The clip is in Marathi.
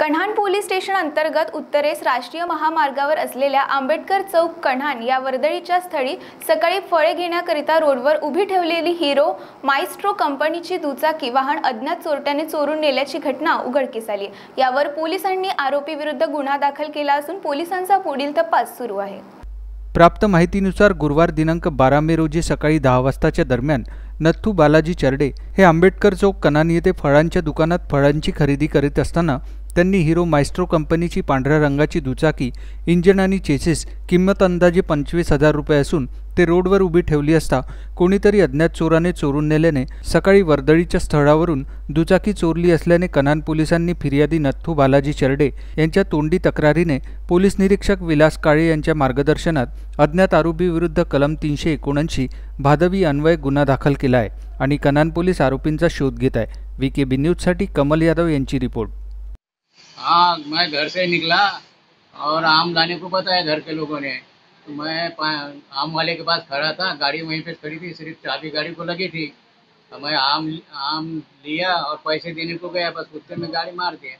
कण्हाण पोलीस स्टेशन अंतर्गत उत्तरेस राष्ट्रीय महामार्गावर असलेल्या आंबेडकर चौक कण्हाण या वर्दळीच्या स्थळी सकाळी फळे घेण्याकरिता रोडवर उभी ठेवलेली हिरो मायस्ट्रो कंपनीची दुचाकी वाहन अज्ञात चोरट्याने चोरून नेल्याची घटना उघडकीस आली. यावर पोलिसांनी आरोपी विरुद्ध गुन्हा दाखल केला असून पोलिसांचा पुढील तपास सुरू आहे. प्राप्त माहितीनुसार गुरुवार दिनांक बारा मे रोजी सकाळी दहा वाजताच्या दरम्यान नथू बालाजी चर्डे हे आंबेडकर चौक कनानी येथे फळांच्या दुकानात फळांची खरेदी करीत असताना त्यांनी हिरो मायस्ट्रो कंपनीची पांढऱ्या रंगाची दुचाकी इंजन आणि चेसेस किंमत अंदाजे पंचवीस हजार रुपये असून ते रोडवर उभी ठेवली असता कोणीतरी अज्ञात चोराने चोरून नेल्याने सकाळी वर्दळीच्या स्थळावरून दुचाकी चोरली असल्याने कनान पोलिसांनी फिर्यादी नथू बालाजी चर्डे यांच्या तोंडी तक्रारीने पोलीस निरीक्षक विलास काळे यांच्या मार्गदर्शनात अज्ञात आरोपीविरुद्ध कलम तीनशे एकोणऐंशी भादवी अन्वय गुन्हा दाखल केला आहे आणि कनान पोलीस आरोपींचा शोध घेत आहे. व्ही के बी न्यूजसाठी कमल यादव यांची रिपोर्ट. हाँ मैं घर से निकला और आम लाने को बताया घर के लोगों ने। तो मैं आम वाले के पास खड़ा था, गाड़ी वहीं पे खड़ी थी, सिर्फ़ चाबी गाड़ी को लगी थी। तो मैं आम आम लिया और पैसे देने को गया, बस कुत्ते में गाड़ी मार दिया।